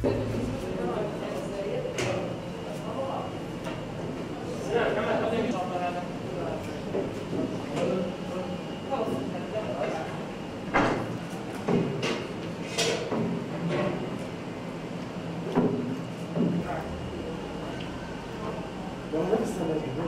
山崎さんだけど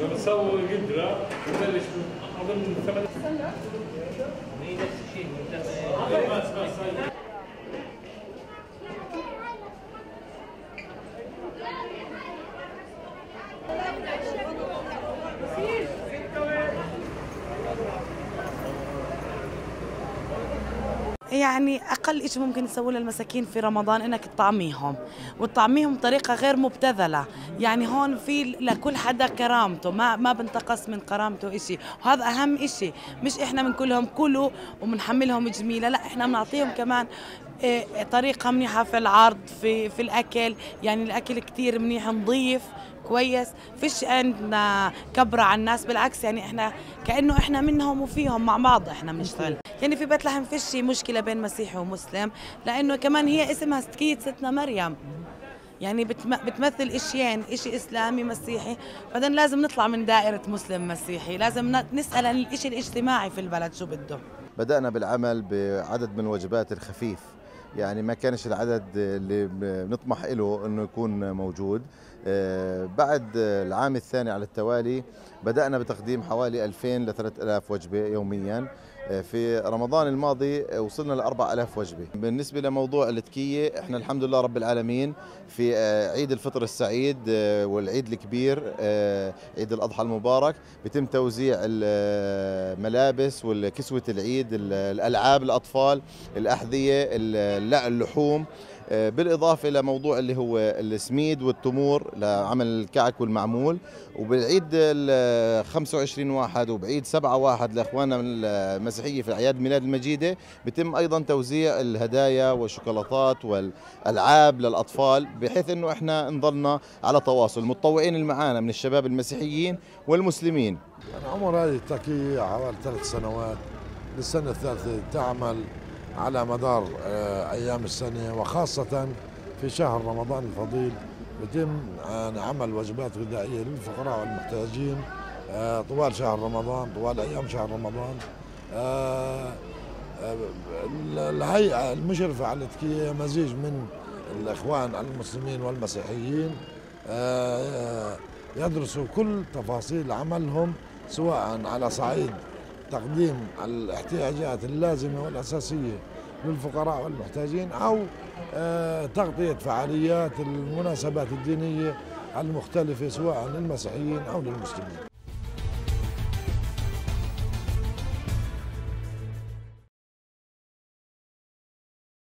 يوم نسوي قدرة نبلش أظن ثمان نفس الشيء يعني أقل شيء ممكن تسوي للمساكين في رمضان إنك تطعميهم وتطعميهم بطريقة غير مبتذلة. يعني هون في لكل حدا كرامته ما ما بنتقص من كرامته شيء وهذا أهم شيء مش إحنا بنقول لهم كلوا وبنحملهم جميلة لا إحنا بنعطيهم كمان إيه، طريقة منيحة في العرض في في الأكل. يعني الأكل كتير منيح نظيف. كويس فيش عندنا كبرة على الناس بالعكس يعني إحنا كأنه إحنا منهم وفيهم مع بعض إحنا بنشتغل يعني في بيت لحم فيش مشكلة بين مسيحي ومسلم لأنه كمان هي اسمها سكيت ستنا مريم. يعني بتم- بتمثل إشيين إشي إسلامي مسيحي بعدين لازم نطلع من دائرة مسلم مسيحي لازم ن- نسأل عن الإشي الاجتماعي في البلد شو بده. بدأنا بالعمل بعدد من الوجبات الخفيف. يعني ما كانش العدد اللي بنطمح له إنه يكون موجود. آه، بعد العام الثاني على التوالي بدأنا بتقديم حوالي 2000 ل 3000 وجبة يوميا. في رمضان الماضي وصلنا ل 4000 وجبة. بالنسبة لموضوع التكية إحنا الحمد لله رب العالمين في آه، عيد الفطر السعيد آه، والعيد الكبير آه، عيد الأضحى المبارك. بيتم توزيع الملابس والكسوة العيد ال- الألعاب الأطفال الأحذية ال- لا اللحوم. آه، بالإضافة إلى موضوع اللي هو السميد والتمور لعمل الكعك والمعمول وبالعيد ال 25 واحد وبعيد 7 واحد لإخواننا من المسيحية في أعياد ميلاد المجيدة بيتم أيضا توزيع الهدايا والشوكولاتات والألعاب للأطفال بحيث أنه إحنا نضلنا على تواصل المتطوعين اللي من الشباب المسيحيين والمسلمين. أنا عمر هذه التكية حوالي ثلاث سنوات للسنة الثالثة تعمل على مدار آه، أيام السنة وخاصة في شهر رمضان الفضيل يتم آه، عمل وجبات غذائية للفقراء والمحتاجين آه، طوال شهر رمضان طوال أيام شهر رمضان. الهيئة المشرفة على التكية مزيج من الإخوان المسلمين والمسيحيين يدرسوا كل تفاصيل عملهم سواء على صعيد تقديم الاحتياجات اللازمة والأساسية للفقراء والمحتاجين أو آه، تغطية فعاليات المناسبات الدينية المختلفة سواء للمسيحيين أو للمسلمين.